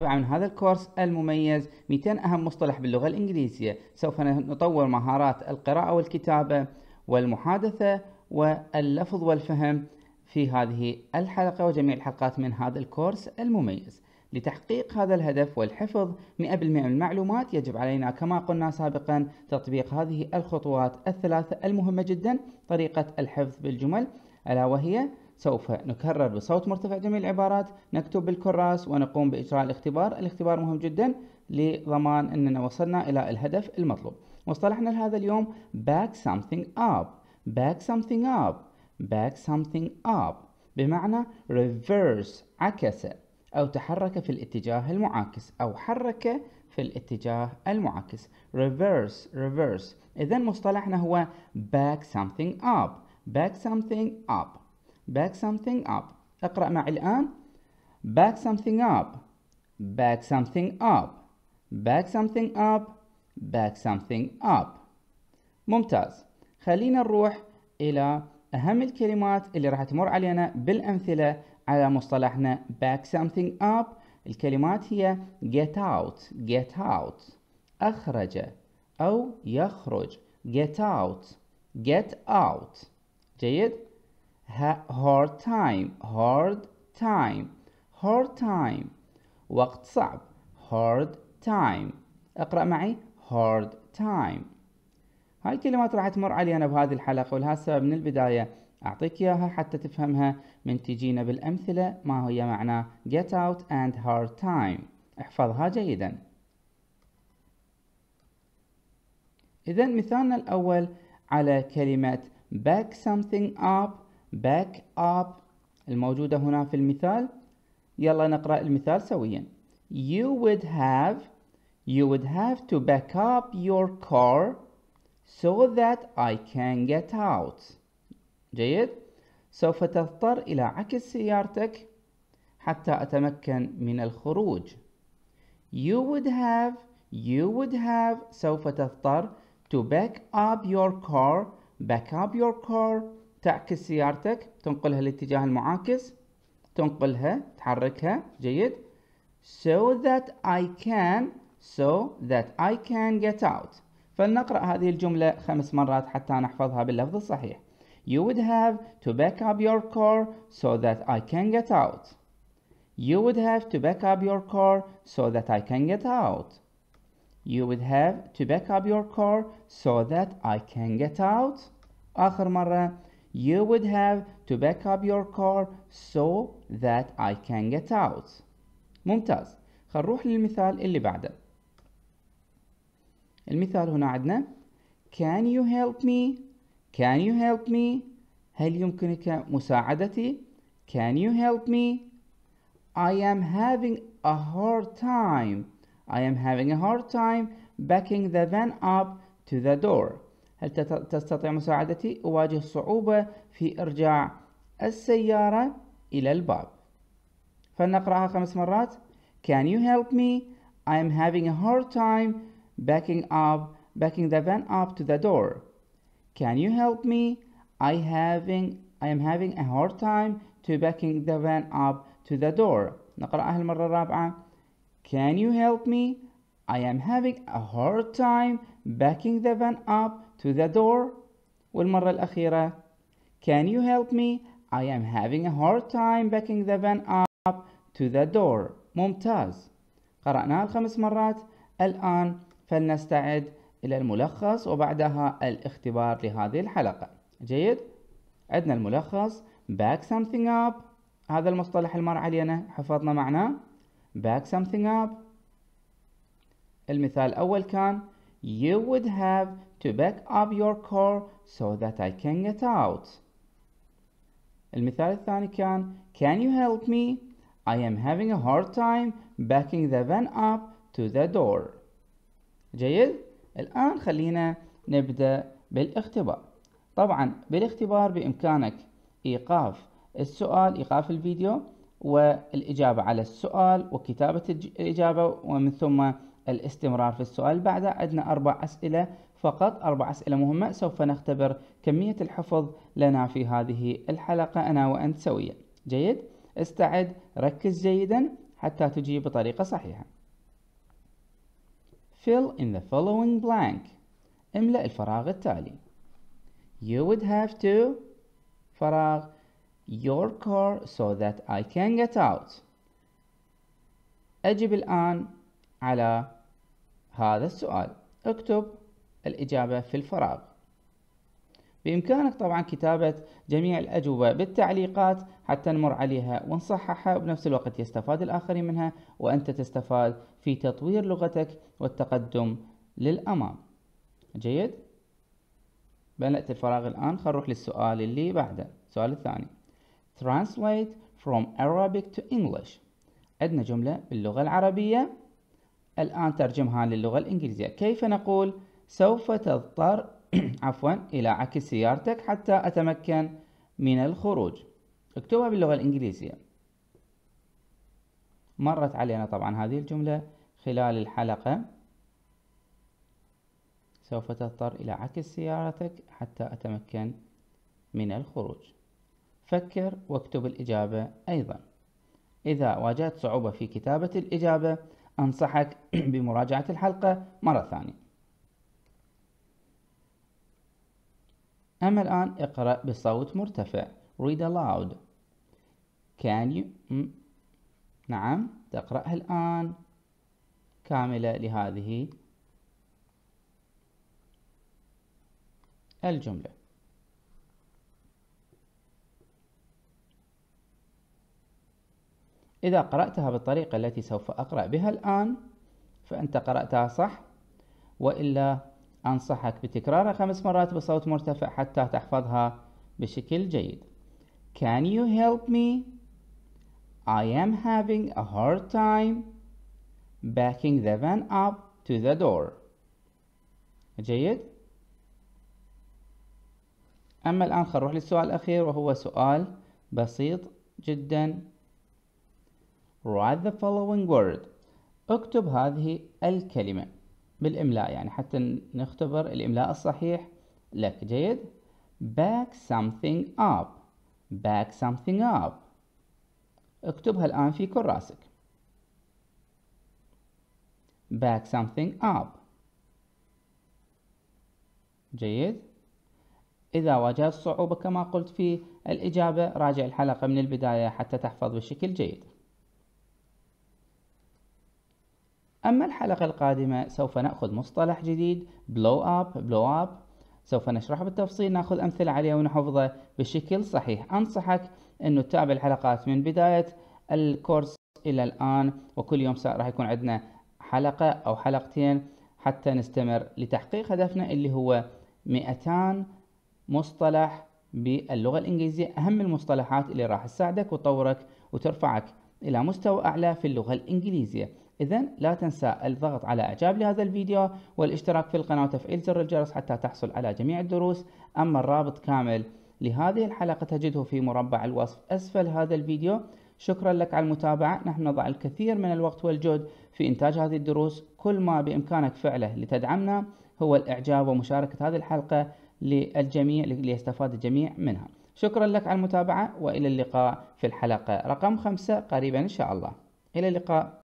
طبعا هذا الكورس المميز 200 أهم مصطلح باللغة الإنجليزية. سوف نطور مهارات القراءة والكتابة والمحادثة واللفظ والفهم في هذه الحلقة وجميع الحلقات من هذا الكورس المميز. لتحقيق هذا الهدف والحفظ 100% من المعلومات يجب علينا كما قلنا سابقا تطبيق هذه الخطوات الثلاثة المهمة جدا طريقة الحفظ بالجمل ألا وهي سوف نكرر بصوت مرتفع جميع العبارات نكتب بالكراس ونقوم بإجراء الاختبار. الاختبار مهم جدا لضمان أننا وصلنا إلى الهدف المطلوب. مصطلحنا لهذا اليوم back something up. back something up. back something up. بمعنى reverse عكس أو تحرك في الاتجاه المعاكس أو حرك في الاتجاه المعاكس. reverse reverse. إذا مصطلحنا هو back something up. back something up. Back something up اقرأ معي الآن back something up back something up back something up back something up ممتاز خلينا نروح إلى أهم الكلمات اللي راح تمر علينا بالأمثلة على مصطلحنا back something up الكلمات هي get out get out أخرج أو يخرج get out get out جيد hard time hard time hard time. وقت صعب hard time. اقرأ معي hard time. هاي الكلمات راح تمر علينا بهذه الحلقة ولهذا السبب من البداية. أعطيك إياها حتى تفهمها من تجينا بالأمثلة ما هي معنى get out and hard time. احفظها جيدا. إذا مثالنا الأول على كلمة back something up back up الموجودة هنا في المثال يلا نقرأ المثال سويا you would have you would have to back up your car so that I can get out جيد سوف تضطر إلى عكس سيارتك حتى أتمكن من الخروج you would have you would have سوف تضطر to back up your car back up your car تعكس سيارتك تنقلها للاتجاه المعاكس تنقلها تحركها جيد so that I can so that I can get out فلنقرأ هذه الجملة خمس مرات حتى نحفظها باللفظ الصحيح You would have to back up your car so that I can get out. You would have to back up your car so that I can get out. You would have to back up your car so that I can get out. آخر مرة You would have to back up your car so that I can get out. ممتاز. خل نروح للمثال اللي بعده. المثال هنا عندنا Can you help me? Can you help me? هل يمكنك مساعدتي? Can you help me? I am having a hard time. I am having a hard time backing the van up to the door. هل تستطيع مساعدتي؟ أواجه صعوبة في إرجاع السيارة إلى الباب. فلنقرأها خمس مرات. Can you help me? I am having a hard time backing up, backing the van up to the door. Can you help me? I having I am having a hard time to backing the van up to the door. نقرأها المرة الرابعة. Can you help me? I am having a hard time backing the van up to the door. والمرة الأخيرة. Can you help me? I am having a hard time backing the van up to the door. ممتاز. قرأناها الخمس مرات. الآن فلنستعد إلى الملخص وبعدها الاختبار لهذه الحلقة جيد عندنا الملخص back something up هذا المصطلح المر علينا حفظنا معناه back something up المثال الأول كان you would have to back up your car so that I can get out. المثال الثاني كان can you help me? I am having a hard time backing the van up to the door. جيد؟ الآن خلينا نبدأ بالاختبار. طبعا بالاختبار بإمكانك إيقاف السؤال إيقاف الفيديو والإجابة على السؤال وكتابة الإجابة ومن ثم الاستمرار في السؤال. بعده عندنا أربع أسئلة فقط. أربع أسئلة مهمة سوف نختبر كمية الحفظ لنا في هذه الحلقة أنا وأنت سويا. جيد؟ استعد ركز جيدا حتى تجيب بطريقة صحيحة. Fill in the following blank. املأ الفراغ التالي. You would have to فراغ your car so that I can get out. أجب الآن على هذا السؤال. اكتب الإجابة في الفراغ. بإمكانك طبعا كتابة جميع الأجوبة بالتعليقات حتى نمر عليها ونصححها وبنفس الوقت يستفاد الآخرين منها وأنت تستفاد في تطوير لغتك والتقدم للأمام. جيد؟ بنأتي الفراغ الآن. خلينا نروح للسؤال اللي بعده. السؤال الثاني. Translate from Arabic to English. عندنا جملة باللغة العربية. الآن ترجمها للغة الإنجليزية. كيف نقول سوف تضطر عفوا إلى عكس سيارتك حتى أتمكن من الخروج؟ اكتبها باللغة الإنجليزية. مرت علينا طبعا هذه الجملة خلال الحلقة. سوف تضطر إلى عكس سيارتك حتى أتمكن من الخروج. فكر واكتب الإجابة أيضا. إذا واجهت صعوبة في كتابة الإجابة أنصحك بمراجعة الحلقة مرة ثانية. أما الآن اقرأ بصوت مرتفع. Read aloud. Can you نعم تقرأها الآن. كاملة لهذه الجملة. إذا قرأتها بالطريقة التي سوف أقرأ بها الآن فأنت قرأتها صح وإلا أنصحك بتكرارها خمس مرات بصوت مرتفع حتى تحفظها بشكل جيد Can you help me? I am having a hard time backing the van up to the door جيد؟ أما الآن خلينا نروح للسؤال الأخير وهو سؤال بسيط جدا Write the following word. اكتب هذه الكلمة بالإملاء يعني حتى نختبر الإملاء الصحيح. لك جيد. Back something up. Back something up. اكتبها الآن في كراسك. Back something up. جيد. إذا واجهت صعوبة كما قلت في الإجابة راجع الحلقة من البداية حتى تحفظ بشكل جيد. أما الحلقة القادمة سوف نأخذ مصطلح جديد blow up blow up. سوف نشرحه بالتفصيل نأخذ أمثلة عليه ونحفظه بشكل صحيح. أنصحك أنه تتابع الحلقات من بداية الكورس إلى الآن وكل يوم راح يكون عندنا حلقة أو حلقتين حتى نستمر لتحقيق هدفنا اللي هو 200 مصطلح باللغة الإنجليزية. أهم المصطلحات اللي راح تساعدك وتطورك وترفعك إلى مستوى أعلى في اللغة الإنجليزية. إذا لا تنسى الضغط على إعجاب لهذا الفيديو والاشتراك في القناة وتفعيل زر الجرس حتى تحصل على جميع الدروس. أما الرابط كامل لهذه الحلقة تجده في مربع الوصف أسفل هذا الفيديو. شكرا لك على المتابعة. نحن نضع الكثير من الوقت والجهد في إنتاج هذه الدروس. كل ما بإمكانك فعله لتدعمنا هو الإعجاب ومشاركة هذه الحلقة للجميع ليستفاد الجميع منها. شكرا لك على المتابعة وإلى اللقاء في الحلقة رقم خمسة قريبا إن شاء الله. إلى اللقاء.